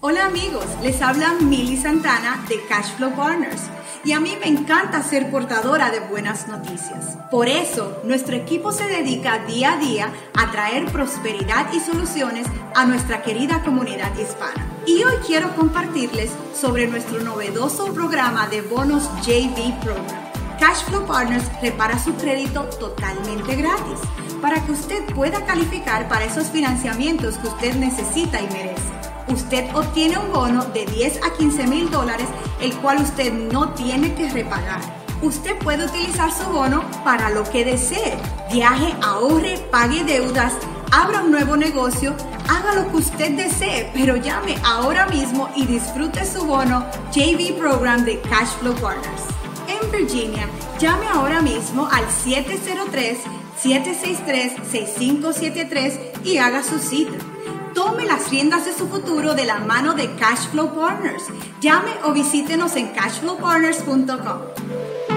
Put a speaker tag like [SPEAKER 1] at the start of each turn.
[SPEAKER 1] Hola amigos, les habla Milly Santana de Cashflow Partners y a mí me encanta ser portadora de buenas noticias. Por eso, nuestro equipo se dedica día a día a traer prosperidad y soluciones a nuestra querida comunidad hispana. Y hoy quiero compartirles sobre nuestro novedoso programa de bonos JV Program. Cashflow Partners repara su crédito totalmente gratis para que usted pueda calificar para esos financiamientos que usted necesita y merece usted obtiene un bono de 10 a 15 mil dólares, el cual usted no tiene que repagar. Usted puede utilizar su bono para lo que desee. Viaje, ahorre, pague deudas, abra un nuevo negocio, haga lo que usted desee, pero llame ahora mismo y disfrute su bono JV Program de Cashflow Partners. En Virginia, llame ahora mismo al 703-763-6573 y haga su cita. Tome las riendas de su futuro de la mano de Cashflow Partners. Llame o visítenos en cashflowpartners.com.